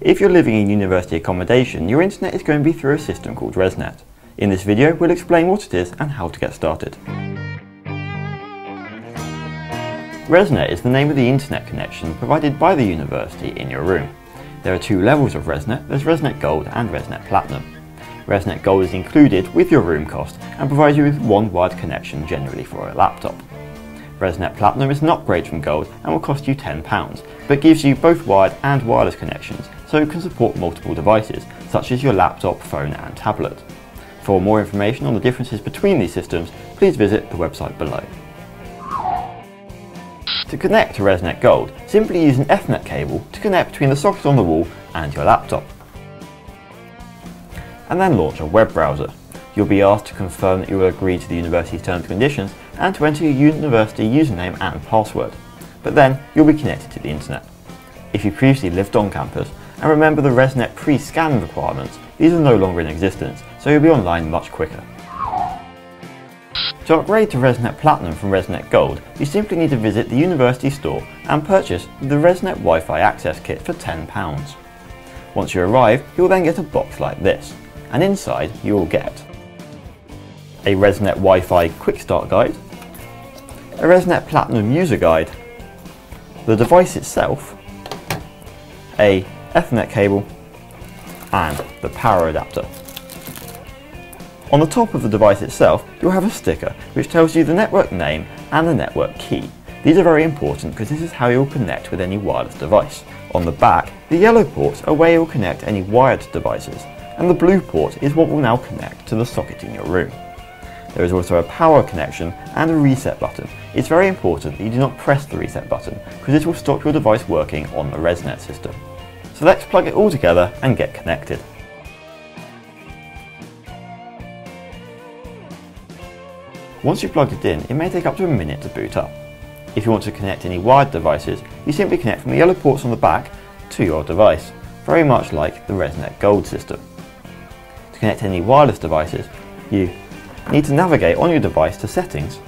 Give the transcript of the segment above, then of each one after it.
If you're living in university accommodation, your internet is going to be through a system called ResNet. In this video, we'll explain what it is and how to get started. ResNet is the name of the internet connection provided by the university in your room. There are two levels of ResNet, there's ResNet Gold and ResNet Platinum. ResNet Gold is included with your room cost and provides you with one wired connection generally for a laptop. ResNet Platinum is an upgrade from Gold and will cost you £10, but gives you both wired and wireless connections, so it can support multiple devices, such as your laptop, phone and tablet. For more information on the differences between these systems, please visit the website below. To connect to ResNet Gold, simply use an Ethernet cable to connect between the socket on the wall and your laptop. And then launch a web browser. You'll be asked to confirm that you will agree to the university's terms and conditions and to enter your university username and password. But then you'll be connected to the internet. If you previously lived on campus and remember the ResNet pre-scan requirements, these are no longer in existence, so you'll be online much quicker. To upgrade to ResNet Platinum from ResNet Gold, you simply need to visit the university store and purchase the ResNet Wi-Fi access kit for £10. Once you arrive, you'll then get a box like this, and inside you will get a ResNet Wi-Fi Quick Start Guide, a ResNet Platinum User Guide, the device itself, a Ethernet cable, and the power adapter. On the top of the device itself, you'll have a sticker which tells you the network name and the network key. These are very important because this is how you'll connect with any wireless device. On the back, the yellow ports are where you'll connect any wired devices, and the blue port is what will now connect to the socket in your room. There is also a power connection and a reset button. It's very important that you do not press the reset button because this will stop your device working on the ResNet system. So let's plug it all together and get connected. Once you've plugged it in, it may take up to a minute to boot up. If you want to connect any wired devices, you simply connect from the yellow ports on the back to your device, very much like the ResNet Gold system. To connect any wireless devices, you need to navigate on your device to Settings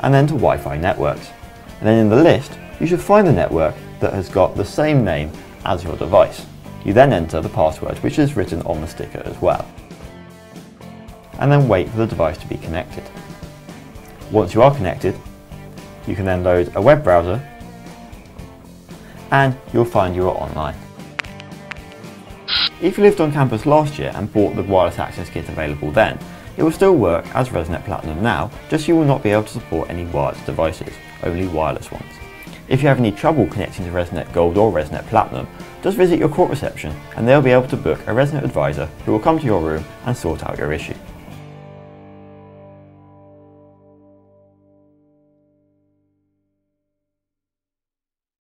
and then to Wi-Fi networks. And then in the list, you should find the network that has got the same name as your device. You then enter the password which is written on the sticker as well. And then wait for the device to be connected. Once you are connected, you can then load a web browser and you'll find you are online. If you lived on campus last year and bought the wireless access kit available then, it will still work as ResNet Platinum now, just you will not be able to support any wired devices, only wireless ones. If you have any trouble connecting to ResNet Gold or ResNet Platinum, just visit your court reception and they'll be able to book a ResNet advisor who will come to your room and sort out your issue.